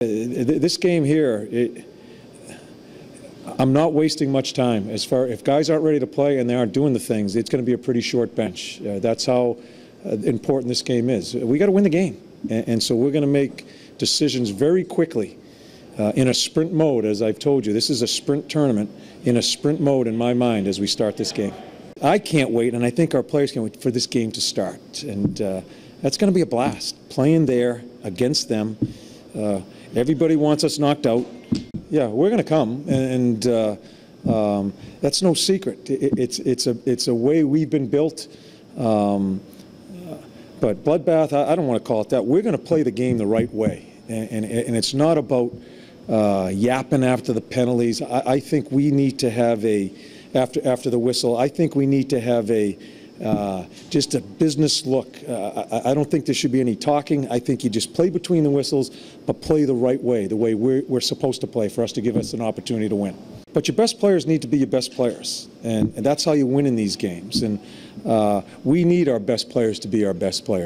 This game here, it, I'm not wasting much time. As far if guys aren't ready to play and they aren't doing the things, it's going to be a pretty short bench. Uh, that's how uh, important this game is. We got to win the game, and, and so we're going to make decisions very quickly uh, in a sprint mode. As I've told you, this is a sprint tournament in a sprint mode in my mind as we start this game. I can't wait, and I think our players can wait for this game to start, and uh, that's going to be a blast. Playing there against them. Uh, everybody wants us knocked out. Yeah, we're going to come, and uh, um, that's no secret. It, it's it's a it's a way we've been built. Um, but bloodbath, I, I don't want to call it that. We're going to play the game the right way, and and, and it's not about uh, yapping after the penalties. I, I think we need to have a after after the whistle. I think we need to have a uh, just a business look. Uh, I, I, don't think there should be any talking. I think you just play between the whistles, but play the right way, the way we're, we're supposed to play for us to give us an opportunity to win. But your best players need to be your best players, and, and that's how you win in these games. And uh, we need our best players to be our best players.